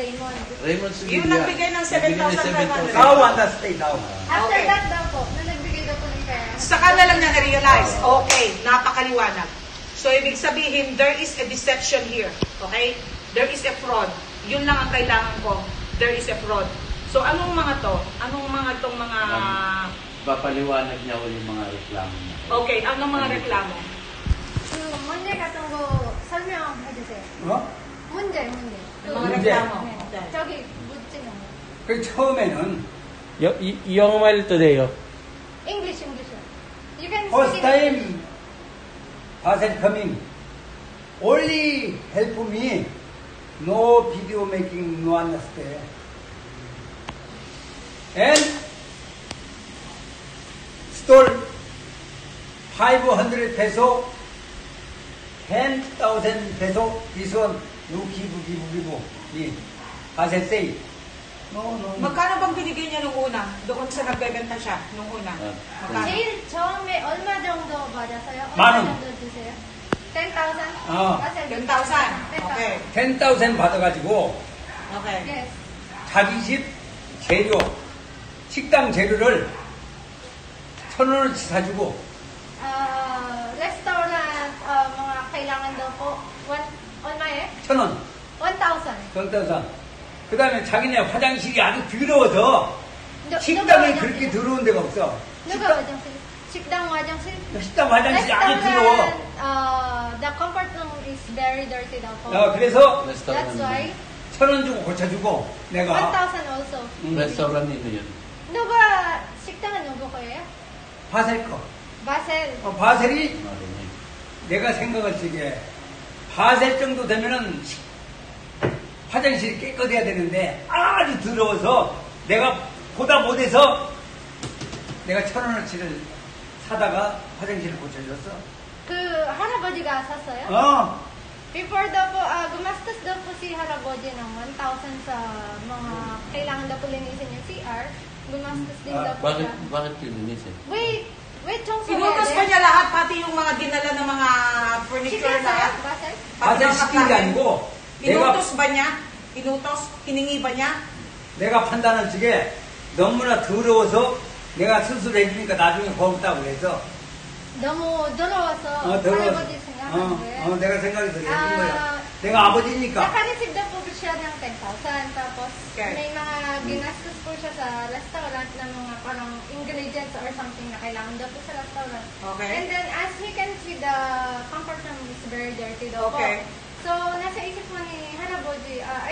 Raymond. Raymond Subilia. Yung nagbigay ng 7,500. Oh, one last day daw. After okay. that daw po, na nagbigay daw po ng pera. Saka na lang niya na-realize, oh. okay, napakaliwanag. So, ibig sabihin, there is a deception here. Okay? There is a fraud. Yun lang ang kailangan ko. There is a fraud. So, anong mga to? Anong mga tong mga... Um, papaliwanag niya yung mga reklamo niya. Okay, anong mga ano? reklamo? So, one year katong go, sabi niya ako, Huh? 문제, 문제. 그, 문제. 네. 저기 묻지는 거. 그 처음에는 여, 이, 영어말 today English, English. You can first time Basel coming only help me no video making no understand and stole 500 peso 10,000 peso this one you give give give me Basel say no no, no. Magkano bang binigay niya nung una? Doon sa nagbebenta siya nung una? Ah. Magkano? 제일 처음에 얼마 정도 받았어요? 만 얼마 원. 정도 주세요? 10,000? 어. 맞아요. 10,000. Okay. 10,000 받아가지고 Okay. Yes. 자기 집 재료, 식당 재료를 천 원어치 사주고 Uh, restaurant, uh, mga kailangan daw po, one, 얼마에? 천 원, 1,000. 정떠서 그 다음에 자기네 화장실이 아주 더러워서 화장실? 그렇게 더러운 데가 없어. 누가 식당, 화장실? 식당 화장실? 식당 화장실이 아주 더러워. uh, the comfort room is very dirty po. 어, 그래서 That's why 천원 주고 고쳐주고 내가 1,000 also. 음, nito yun. 누가 식당은 누구 거예요? 바셀 거. 바셀. 어, 바셀이 Marinig. 내가 생각할 적에 바셀 정도 되면은 시- 화장실이 깨끗해야 되는데 아주 더러워서 내가 보다 못해서 내가 천 원어치를 사다가 화장실을 고쳐줬어. 그 할아버지가 샀어요? 어, Before daw po, ah, gumastos daw po si Haraboji ng 1,000 sa mga kailangan daw po linisin yung CR. Gumastos din Ah, daw po Bakit, siya. bakit linisin? Wait, wait, Chong Inutos pa niya lahat, pati yung mga dinala ng mga furniture Chicken lahat. Mga 시킨 게. 아니고 내가 Inutos ba niya? Inutos? Hiningi ba niya? 내가 판단할 적에 너무나 더러워서 내가 스스로 해주니까 나중에 고맙다고 해서 너무 더러워서 어, 더러워서 할아버지 생각한 어, 거예요. 어, 내가 생각해서 해준 Ah, 거야. 내가 아버지니까. Nakareceive daw po siya ng 10,000. Tapos Okay. may mga ginastos po siya sa restaurant na mga parang ingredients or something na kailangan daw po sa restaurant. Okay. And then as we can see, the comfort room is very dirty daw Okay. po. So nasa isip mo ni Haraboji, ah,